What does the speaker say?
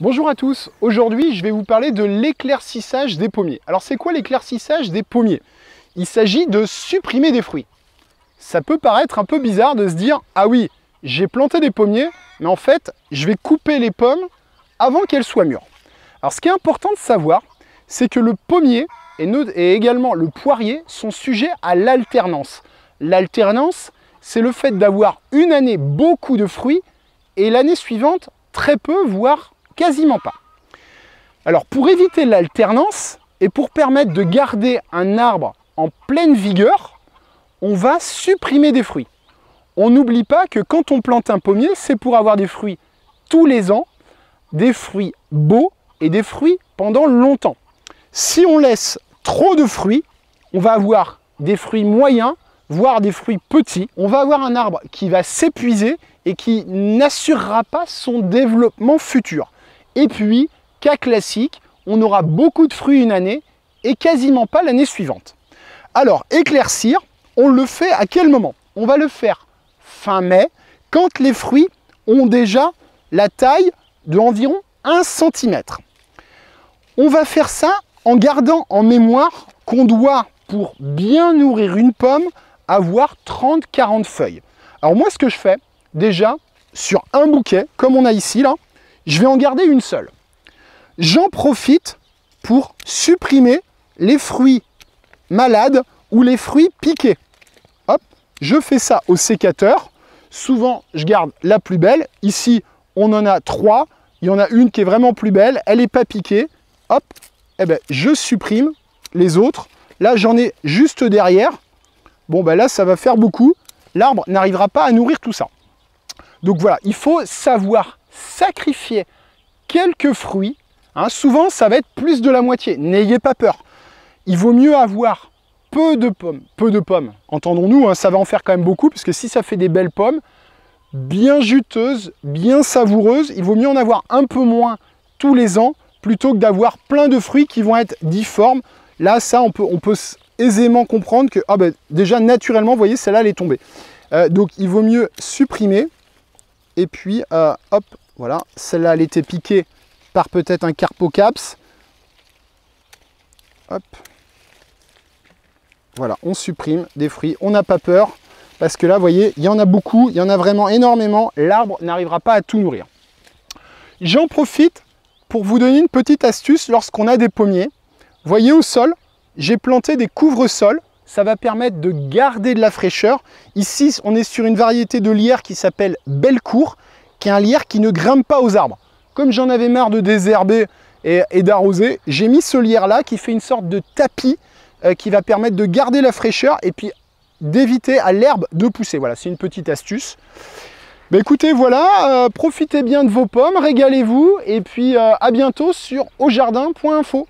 Bonjour à tous, aujourd'hui je vais vous parler de l'éclaircissage des pommiers. Alors c'est quoi l'éclaircissage des pommiers? Il s'agit de supprimer des fruits. Ça peut paraître un peu bizarre de se dire « Ah oui, j'ai planté des pommiers, mais en fait je vais couper les pommes avant qu'elles soient mûres. » Alors ce qui est important de savoir, c'est que le pommier et également le poirier sont sujets à l'alternance. L'alternance, c'est le fait d'avoir une année beaucoup de fruits et l'année suivante très peu, voire quasiment pas. Alors pour éviter l'alternance et pour permettre de garder un arbre en pleine vigueur, on va supprimer des fruits. On n'oublie pas que quand on plante un pommier, c'est pour avoir des fruits tous les ans, des fruits beaux et des fruits pendant longtemps. Si on laisse trop de fruits, on va avoir des fruits moyens, voire des fruits petits. On va avoir un arbre qui va s'épuiser et qui n'assurera pas son développement futur. Et puis, cas classique, on aura beaucoup de fruits une année et quasiment pas l'année suivante. Alors, éclaircir, on le fait à quel moment? On va le faire fin mai, quand les fruits ont déjà la taille de environ 1 cm. On va faire ça en gardant en mémoire qu'on doit, pour bien nourrir une pomme, avoir 30-40 feuilles. Alors moi, ce que je fais, déjà, sur un bouquet, comme on a ici, là, je vais en garder une seule. J'en profite pour supprimer les fruits malades ou les fruits piqués. Hop, je fais ça au sécateur. Souvent, je garde la plus belle. Ici, on en a trois. Il y en a une qui est vraiment plus belle. Elle n'est pas piquée. Hop, eh ben, je supprime les autres. Là, j'en ai juste derrière. Bon, ben là, ça va faire beaucoup. L'arbre n'arrivera pas à nourrir tout ça. Donc voilà, il faut savoir sacrifier quelques fruits. Hein. souvent, ça va être plus de la moitié. N'ayez pas peur. Il vaut mieux avoir peu de pommes. Peu de pommes, entendons-nous, hein, ça va en faire quand même beaucoup, parce que si ça fait des belles pommes, bien juteuses, bien savoureuses, il vaut mieux en avoir un peu moins tous les ans plutôt que d'avoir plein de fruits qui vont être difformes. Là, ça, on peut, on peut aisément comprendre que ah ben, déjà naturellement, vous voyez, celle-là, elle est tombée. Euh, donc, il vaut mieux supprimer. Et puis, euh, hop, voilà, celle-là, elle était piquée par peut-être un carpocaps. Hop. Voilà, on supprime des fruits. On n'a pas peur parce que là, vous voyez, il y en a beaucoup, il y en a vraiment énormément. L'arbre n'arrivera pas à tout nourrir. J'en profite pour vous donner une petite astuce lorsqu'on a des pommiers. Voyez au sol, j'ai planté des couvre-sols. Ça va permettre de garder de la fraîcheur. Ici, on est sur une variété de lierre qui s'appelle Bellecour, qui un lierre qui ne grimpe pas aux arbres. Comme j'en avais marre de désherber et, d'arroser, j'ai mis ce lierre-là qui fait une sorte de tapis euh, qui va permettre de garder la fraîcheur et puis d'éviter à l'herbe de pousser. Voilà, c'est une petite astuce. Bah, écoutez, voilà, euh, profitez bien de vos pommes, régalez-vous, et puis euh, à bientôt sur aujardin.info.